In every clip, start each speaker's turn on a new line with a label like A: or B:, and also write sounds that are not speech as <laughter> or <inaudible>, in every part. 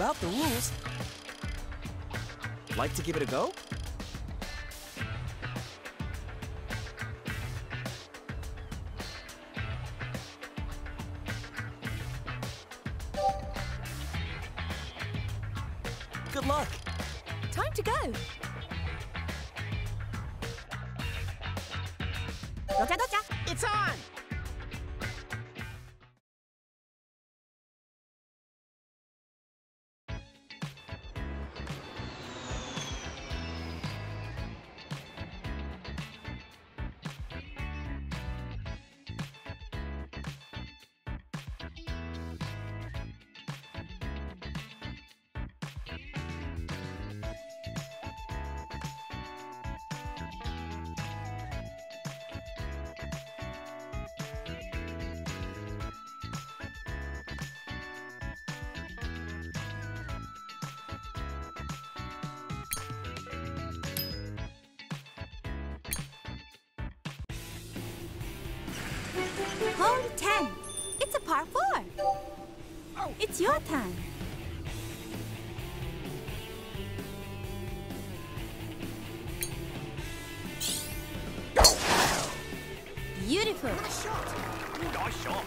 A: about the rules. Like to give it a go?
B: Hole 10. It's a par 4. It's your turn. Beautiful.
C: Nice shot. Nice shot.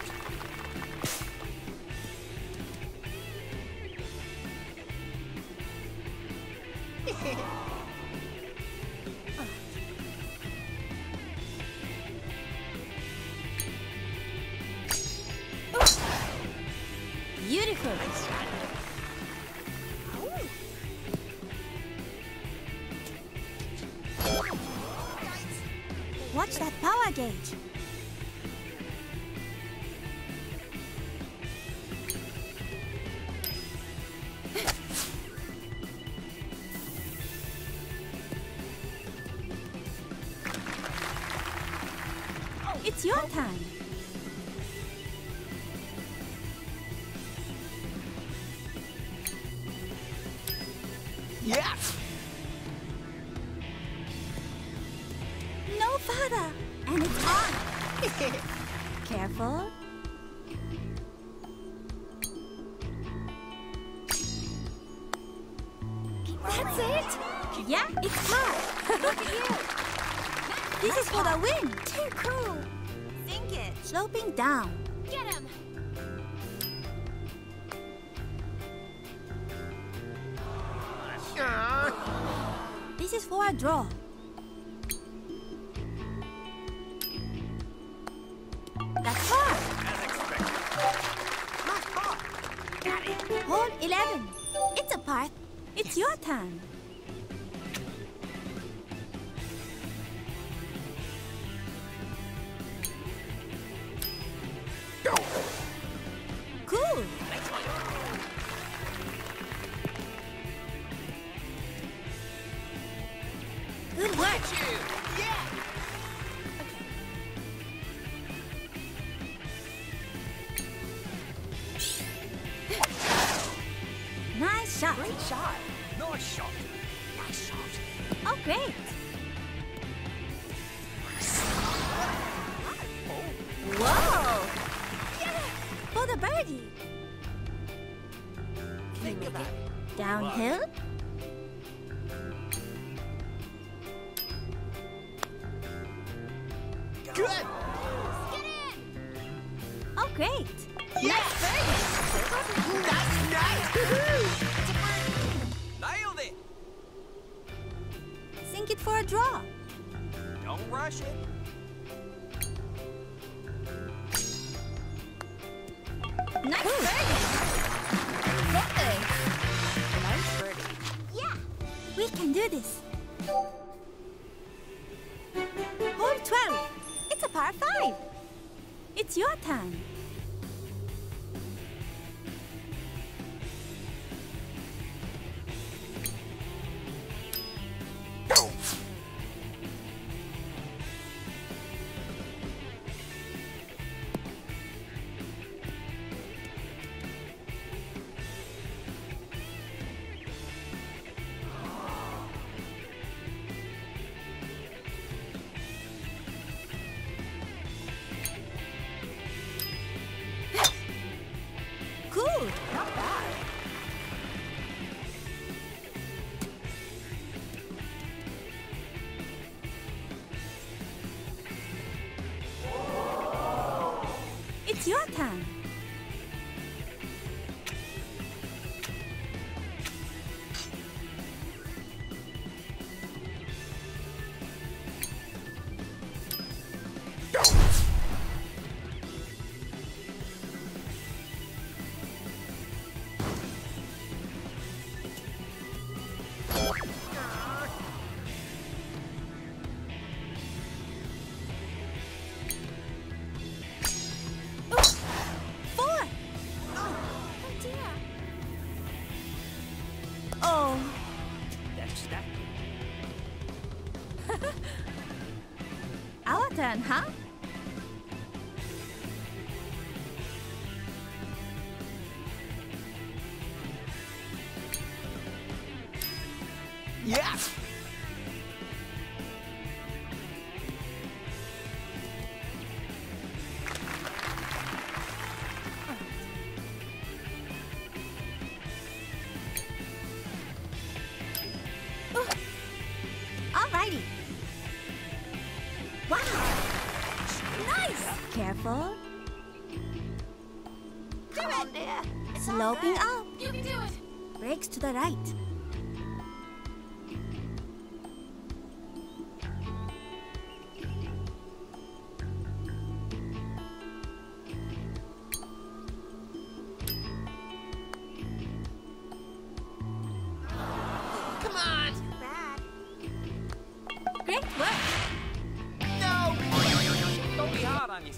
B: It's your time. Eleven. It's a part. It's yes. your turn.
C: Think about it.
B: Downhill? five. It's your
C: time.
B: It's your turn.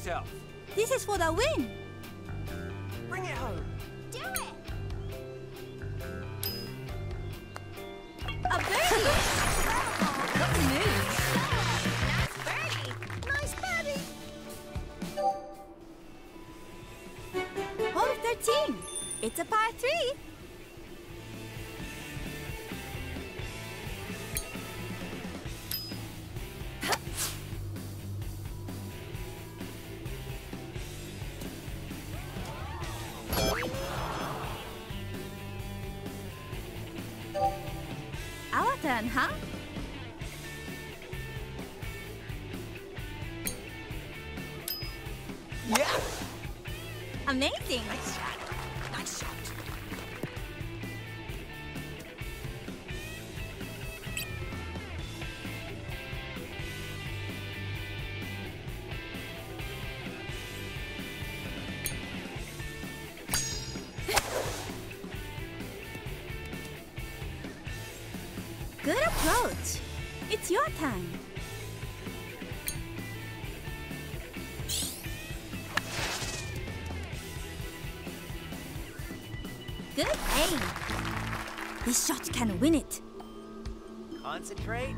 A: yourself.
B: This is for the win! fun, huh?
A: Yeah!
B: Amazing! Good aim. This shot can win it.
A: Concentrate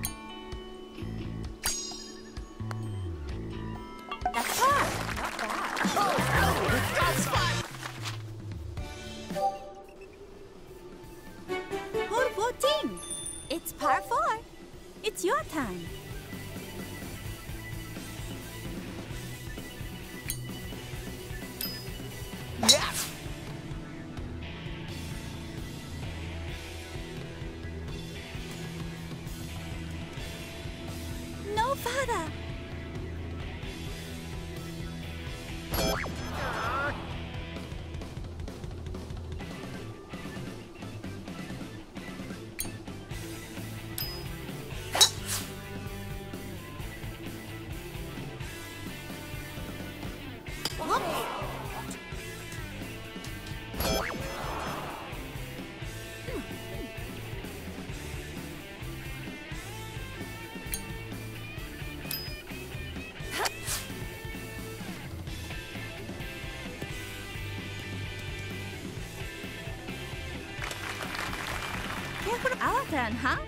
B: fun, huh?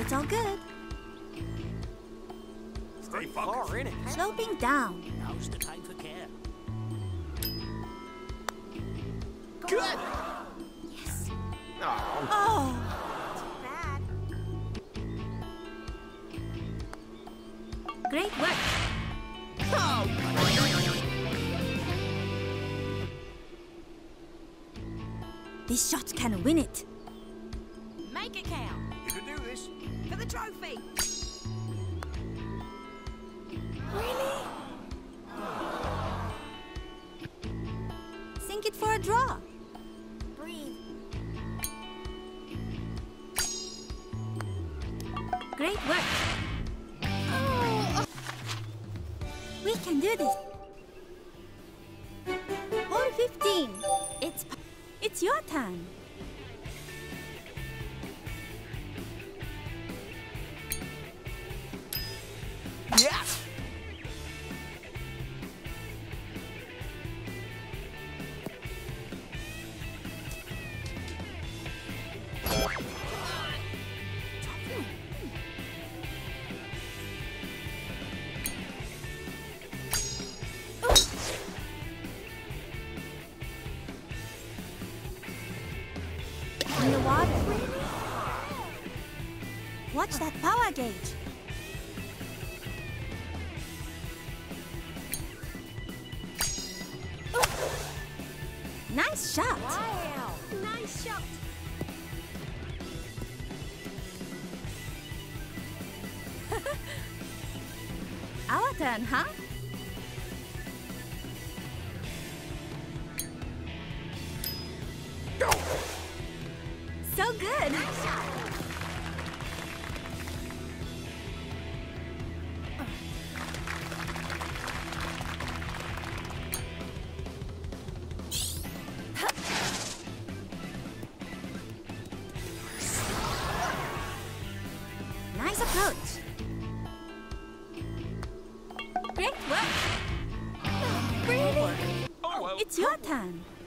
B: It's all good.
A: It.
B: Sloping down.
A: Now's the time for care. Good.
C: Yes.
B: Oh.
C: oh.
B: Great work!
A: Oh.
B: This shot can win it.
C: Make it count.
D: You can do this.
C: For the trophy.
B: Really? Sink it for a draw.
C: Breathe.
B: Great work. Can do this. Hole 15. It's it's your turn. Water. Watch that power gauge. Nice shot.
C: Wow. Nice shot. <laughs>
B: Our turn, huh? It's your turn.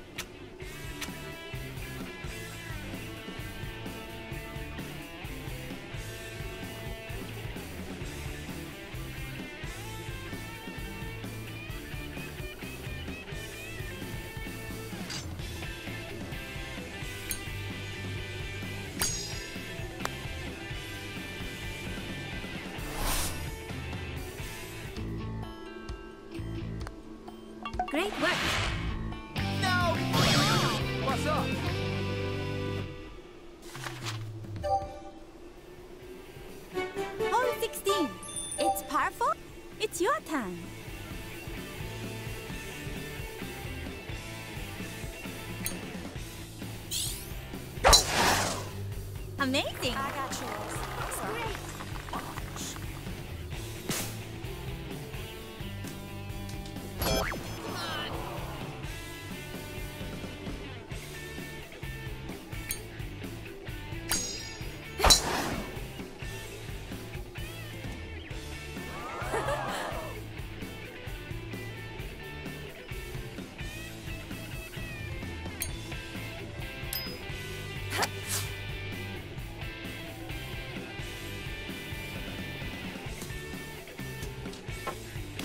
B: It's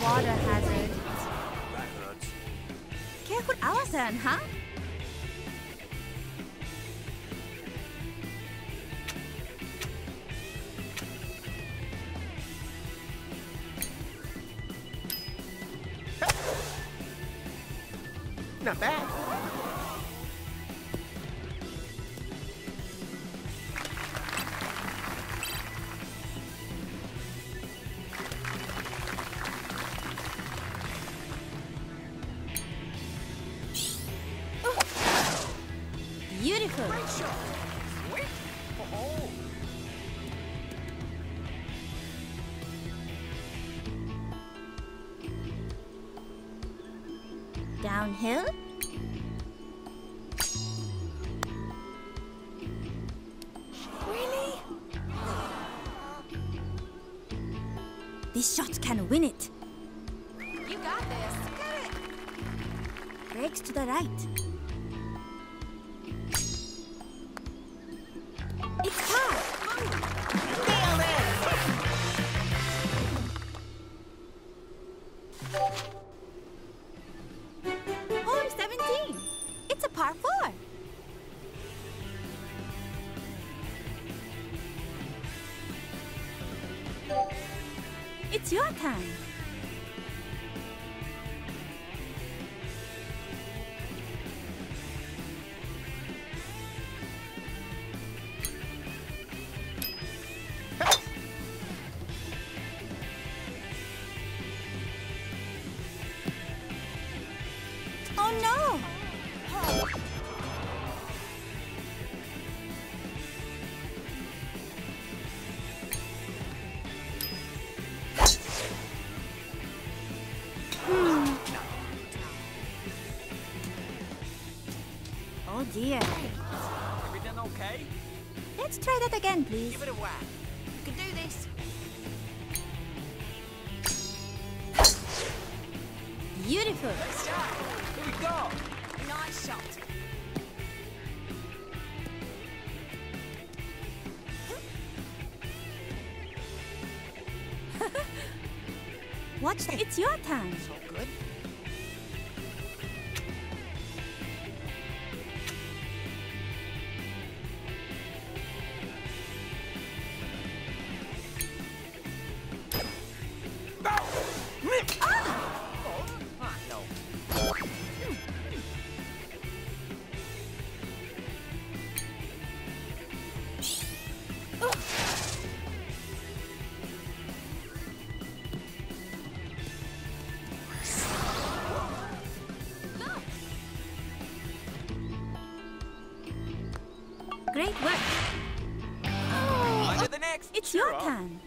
B: Water hazard. Careful, turn, huh? Downhill.
C: Really?
B: This shot can win it.
C: You got this. Get it.
B: Breaks to the right. It's your turn. Please.
A: Give it a whack.
C: You can do this.
B: Beautiful.
A: Shot. Here we go.
C: Nice shot. <laughs>
B: Watch that. It's your turn. Great work.
A: On to oh, the next.
B: It's
A: Sure.
B: your turn.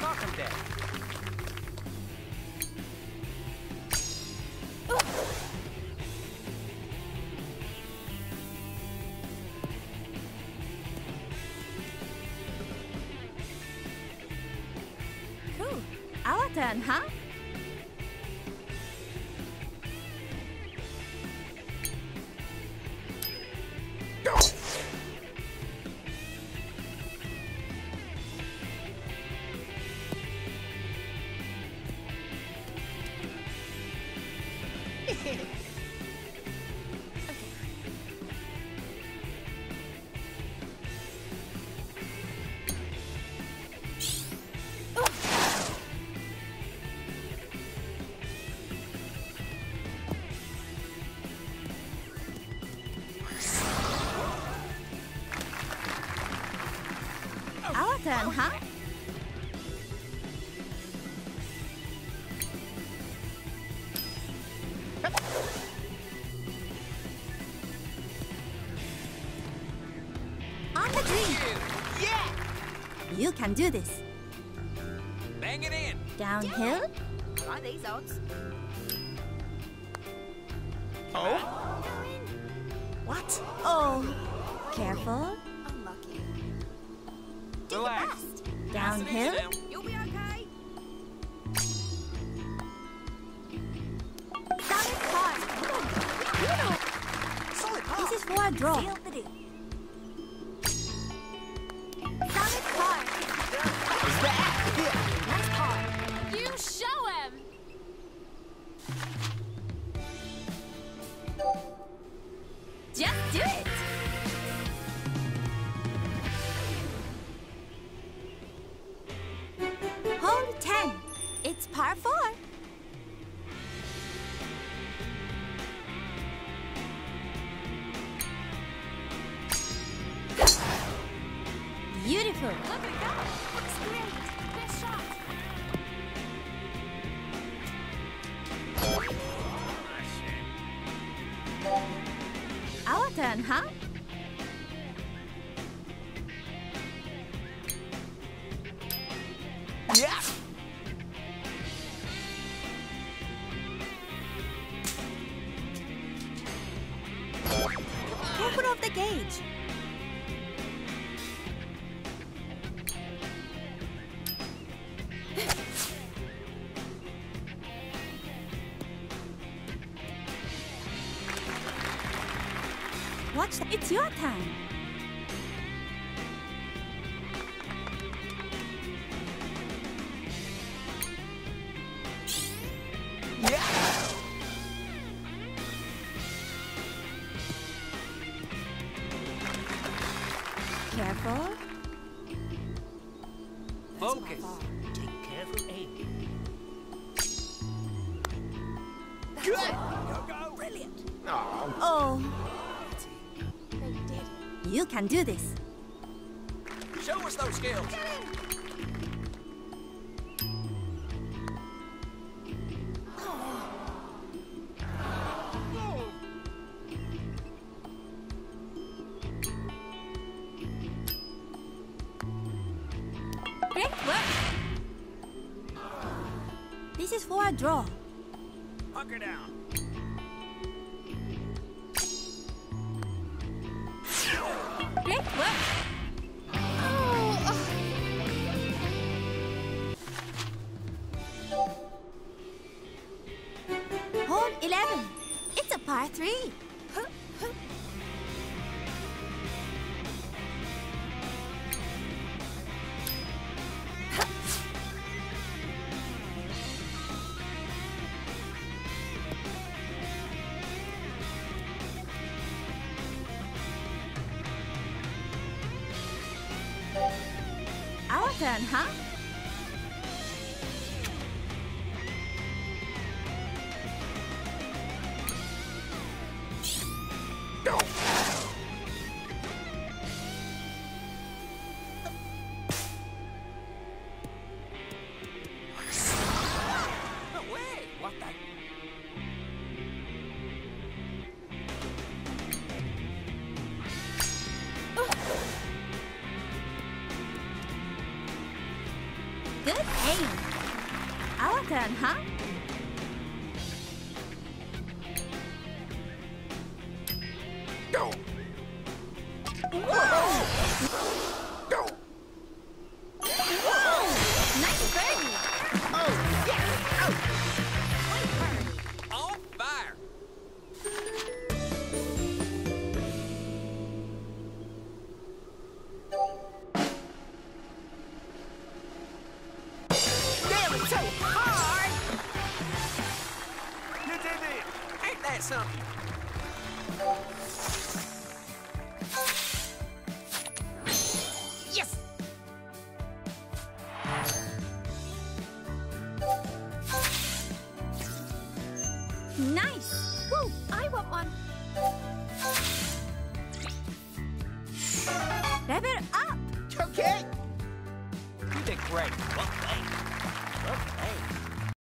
A: Knock him dead.
B: Turn, huh? On the green.
A: Yeah.
B: You can do this.
A: Bang it in.
B: Downhill.
C: Like these odds.
B: Downhill.
A: Now.
C: You'll be okay.
B: Solid par.
C: Solid par.
B: This is for a draw. It's your time. Careful.
A: Focus.
B: Can do this.
A: show us those skills!
B: Great work. This is for a draw.
A: Hunker down.
B: Work. Hole 11. It's a par 3.